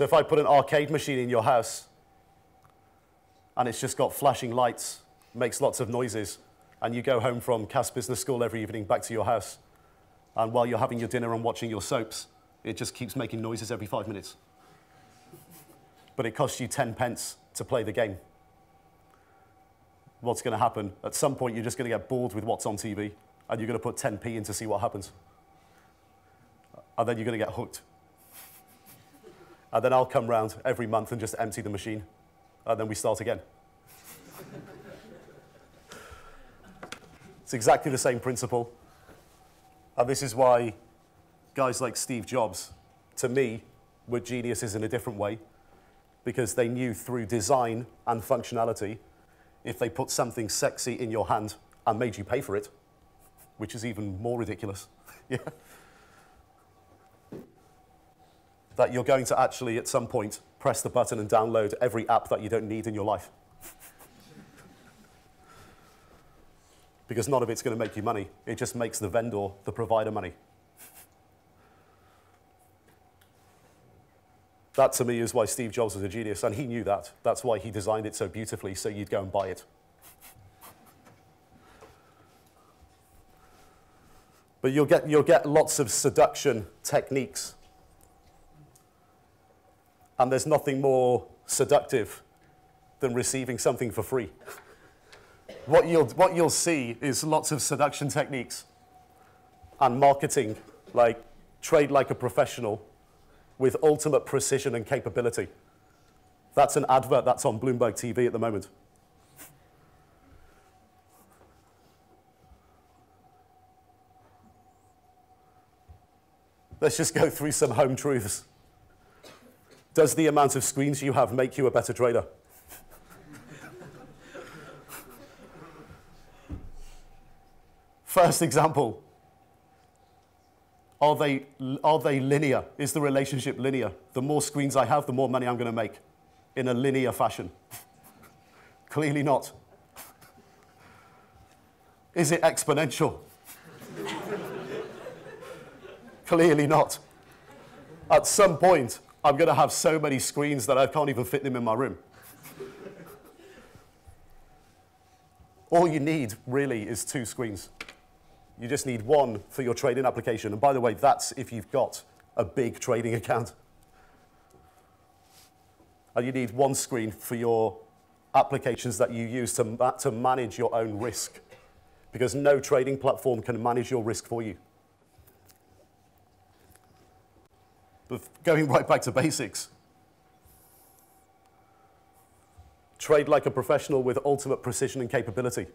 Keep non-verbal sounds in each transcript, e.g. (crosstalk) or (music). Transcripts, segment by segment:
So if I put an arcade machine in your house and it's just got flashing lights, makes lots of noises, and you go home from Cass Business School every evening back to your house, and while you're having your dinner and watching your soaps, it just keeps making noises every five minutes. but it costs you 10 pence to play the game. What's going to happen? At some point, you're just going to get bored with what's on TV, and you're going to put 10p in to see what happens. And then you're going to get hooked. And then I'll come round every month and just empty the machine, and then we start again. it's exactly the same principle. And this is why guys like Steve Jobs, to me, were geniuses in a different way, because they knew through design and functionality, if they put something sexy in your hand and made you pay for it, which is even more ridiculous, (laughs) yeah, that you're going to actually, at some point, press the button and download every app that you don't need in your life. (laughs) because none of it's going to make you money. It just makes the vendor, the provider, money. That to me is why Steve Jobs was a genius, and he knew that. That's why he designed it so beautifully, so you'd go and buy it. But you'll get, you'll get lots of seduction techniques. And there's nothing more seductive than receiving something for free. what, you'll, what you'll see is lots of seduction techniques and marketing, like trade like a professional, with ultimate precision and capability. That's an advert that's on Bloomberg TV at the moment. Let's just go through some home truths. Does the amount of screens you have make you a better trader? First example, are they, are they linear? Is the relationship linear? The more screens I have, the more money I'm going to make in a linear fashion. Clearly not. Is it exponential? Clearly not. At some point, I'm going to have so many screens that I can't even fit them in my room. All you need, really, is two screens. You just need one for your trading application. And by the way, that's if you've got a big trading account. And you need one screen for your applications that you use to, to manage your own risk. Because no trading platform can manage your risk for you. But going right back to basics, trade like a professional with ultimate precision and capability.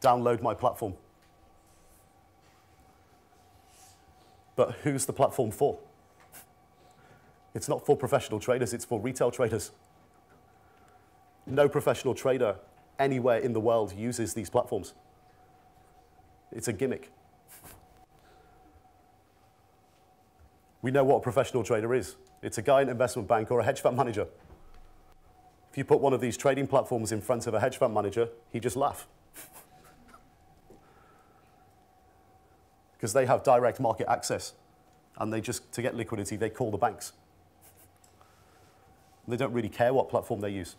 download my platform. But who's the platform for? It's not for professional traders, it's for retail traders. No professional trader anywhere in the world uses these platforms. It's a gimmick. We know what a professional trader is. It's a guy in an investment bank or a hedge fund manager. If you put one of these trading platforms in front of a hedge fund manager, he'd just laugh. (laughs) because they have direct market access. And they just, to get liquidity, they call the banks. They don't really care what platform they use,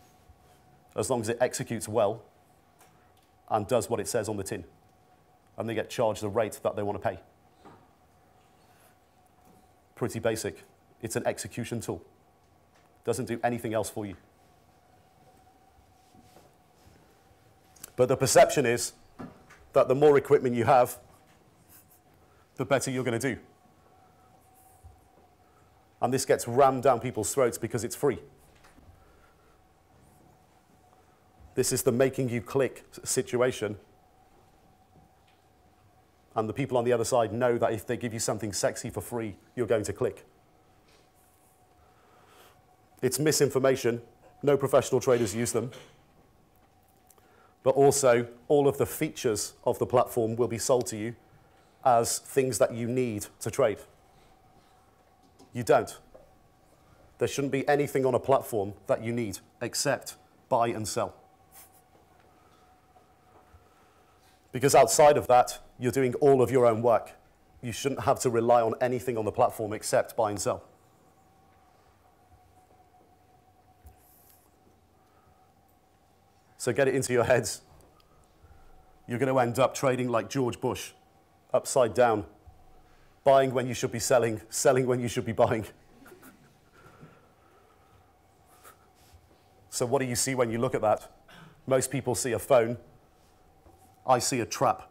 as long as it executes well and does what it says on the tin. And they get charged the rate that they want to pay. Pretty basic. It's an execution tool. Doesn't do anything else for you. But the perception is that the more equipment you have, the better you're going to do. And this gets rammed down people's throats because it's free. This is the making you click situation. And the people on the other side know that if they give you something sexy for free, you're going to click. It's misinformation. No professional traders use them. But also, all of the features of the platform will be sold to you as things that you need to trade. You don't. There shouldn't be anything on a platform that you need except buy and sell. Because outside of that, you're doing all of your own work. you shouldn't have to rely on anything on the platform except buy and sell. So get it into your heads. You're going to end up trading like George Bush, upside down, buying when you should be selling, selling when you should be buying. so, what do you see when you look at that? Most people see a phone. I see a trap.